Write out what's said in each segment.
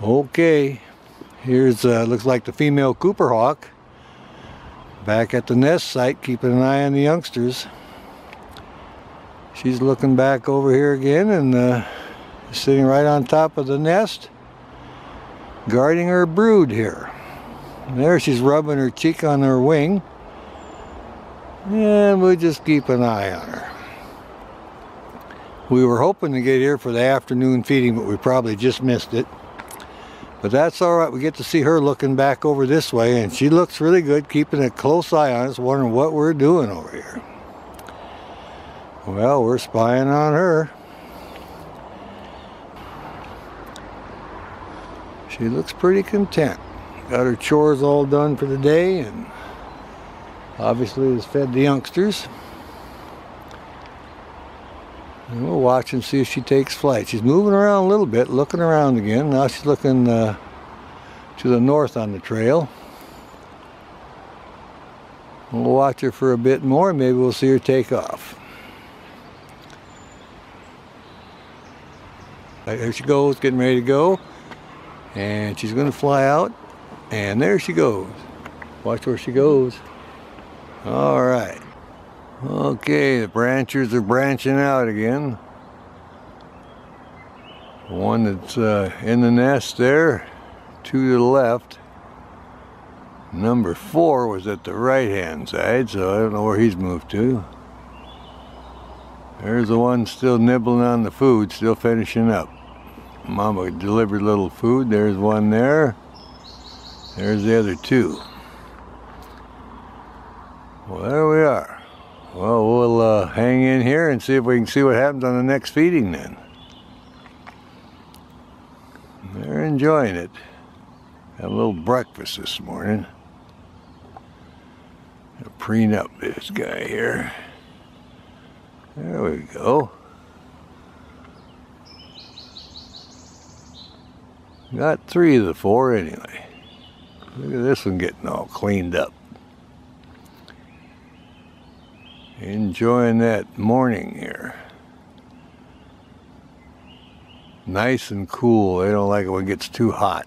Okay, here's uh, looks like the female Cooper Hawk back at the nest site keeping an eye on the youngsters. She's looking back over here again and uh, sitting right on top of the nest guarding her brood here. And there she's rubbing her cheek on her wing and we'll just keep an eye on her. We were hoping to get here for the afternoon feeding but we probably just missed it. But that's all right. We get to see her looking back over this way, and she looks really good, keeping a close eye on us, wondering what we're doing over here. Well, we're spying on her. She looks pretty content. Got her chores all done for the day, and obviously has fed the youngsters. And we'll watch and see if she takes flight. She's moving around a little bit, looking around again. Now she's looking uh, to the north on the trail. We'll watch her for a bit more. Maybe we'll see her take off. There she goes, getting ready to go. And she's going to fly out. And there she goes. Watch where she goes. All right. Okay, the branchers are branching out again. One that's uh, in the nest there, to the left. Number four was at the right hand side, so I don't know where he's moved to. There's the one still nibbling on the food, still finishing up. Mama delivered little food. There's one there. There's the other two. Well, there we are. Well, we'll uh, hang in here and see if we can see what happens on the next feeding then. They're enjoying it. Had a little breakfast this morning. Preen up this guy here. There we go. Got three of the four anyway. Look at this one getting all cleaned up. Enjoying that morning here. Nice and cool. They don't like it when it gets too hot.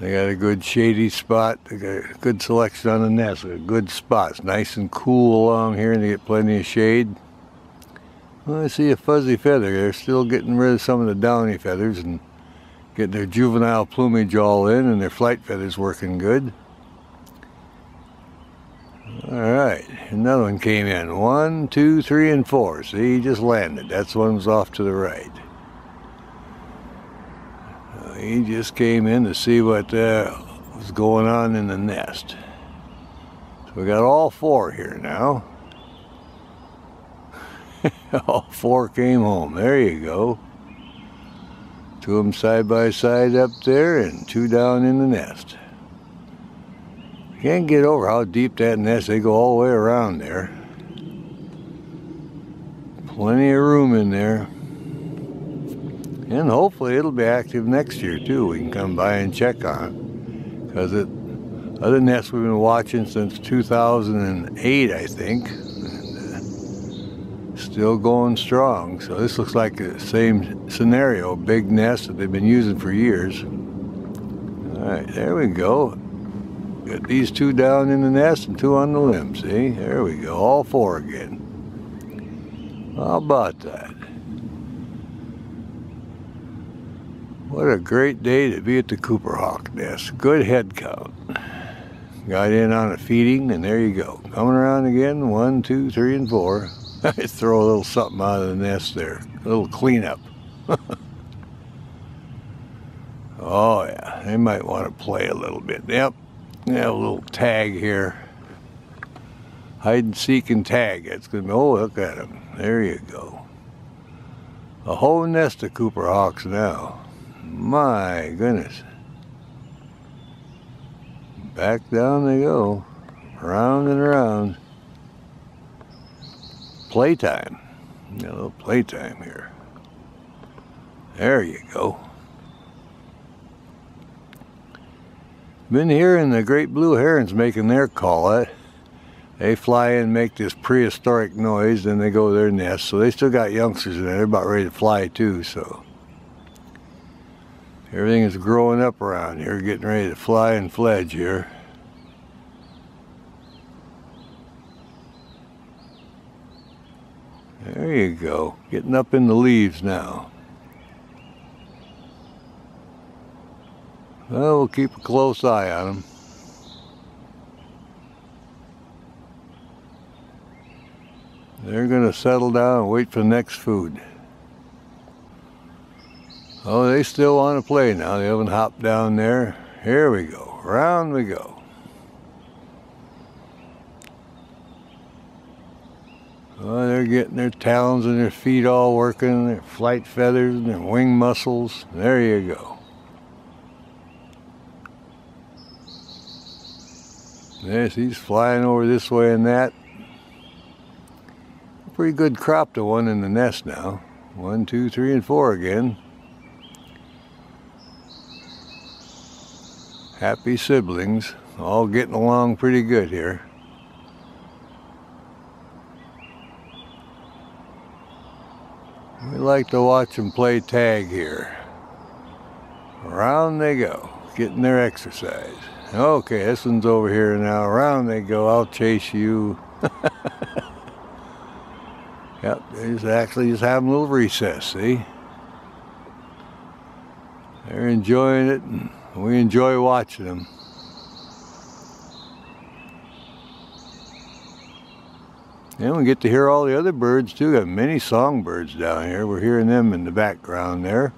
They got a good shady spot. They got a good selection on the nest. Good spots. Nice and cool along here and they get plenty of shade. Well, I see a fuzzy feather. They're still getting rid of some of the downy feathers and getting their juvenile plumage all in and their flight feathers working good. All right, another one came in. One, two, three, and four. See, he just landed. That's one was off to the right. Uh, he just came in to see what uh, was going on in the nest. So we got all four here now. all four came home. There you go. Two of them side by side up there and two down in the nest. Can't get over how deep that nest, they go all the way around there. Plenty of room in there. And hopefully it'll be active next year too. We can come by and check on it. Because it, other nests we've been watching since 2008, I think. Uh, still going strong. So this looks like the same scenario, big nest that they've been using for years. All right, there we go. Got these two down in the nest and two on the limb, see? There we go, all four again. How about that? What a great day to be at the Cooper Hawk nest. Good head count. Got in on a feeding, and there you go. Coming around again, one, two, three, and four. I throw a little something out of the nest there. A little cleanup. oh yeah, they might want to play a little bit. Yep, yeah, a little tag here. Hide and seek and tag. It's gonna be, oh, look at him. There you go. A whole nest of Cooper Hawks now. My goodness. Back down they go. Round and around. Playtime. A little playtime here. There you go. Been hearing the great blue herons making their call. It. They fly in, make this prehistoric noise, then they go to their nest. So they still got youngsters in there. They're about ready to fly too. So Everything is growing up around here, getting ready to fly and fledge here. There you go, getting up in the leaves now. Well, we'll keep a close eye on them. They're going to settle down and wait for the next food. Oh, they still want to play now. They haven't hopped down there. Here we go. Round we go. Oh, they're getting their talons and their feet all working, their flight feathers and their wing muscles. There you go. Yes, he's flying over this way and that. Pretty good crop to one in the nest now. One, two, three, and four again. Happy siblings, all getting along pretty good here. We like to watch them play tag here. Around they go, getting their exercise. Okay, this one's over here now. Around they go. I'll chase you. yep, he's actually just having a little recess, see? They're enjoying it, and we enjoy watching them. And we get to hear all the other birds too. Got many songbirds down here. We're hearing them in the background there.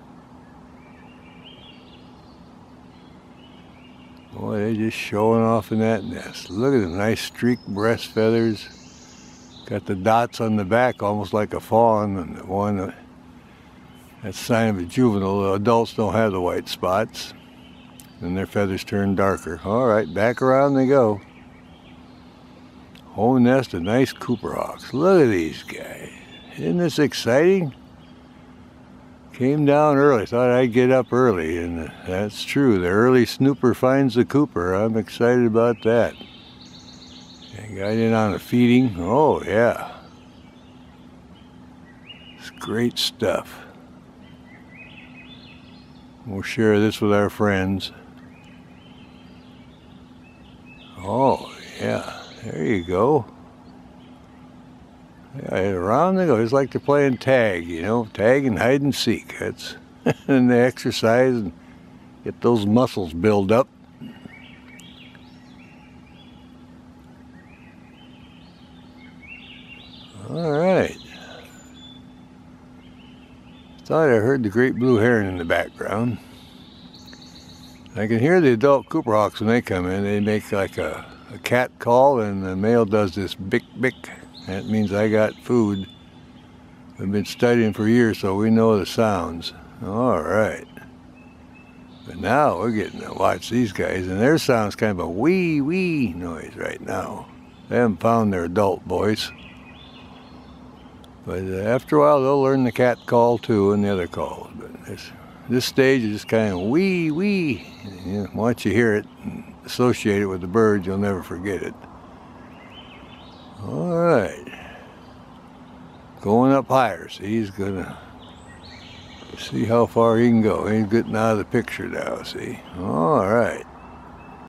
Boy, they're just showing off in that nest. Look at the nice streaked breast feathers. Got the dots on the back almost like a fawn. And the one, uh, that's sign of a juvenile. The adults don't have the white spots. and their feathers turn darker. All right, back around they go. Whole nest of nice Cooper hawks. Look at these guys. Isn't this exciting? Came down early, thought I'd get up early, and that's true. The early snooper finds the Cooper. I'm excited about that. And got in on a feeding. Oh, yeah. It's great stuff. We'll share this with our friends. Oh, yeah. There you go. Around they go. It's like they're playing tag, you know, tag and hide and seek. That's and they exercise and get those muscles build up. All right. Thought I heard the great blue heron in the background. I can hear the adult Cooper hawks when they come in. They make like a, a cat call and the male does this bick bick that means I got food. We've been studying for years, so we know the sounds. All right. But now we're getting to watch these guys, and their sound's kind of a wee wee noise right now. They haven't found their adult voice. But uh, after a while, they'll learn the cat call too and the other calls. But this, this stage is just kind of wee wee. You know, once you hear it and associate it with the birds, you'll never forget it. All right. Going up higher. See, he's gonna see how far he can go. He's getting out of the picture now, see. All right.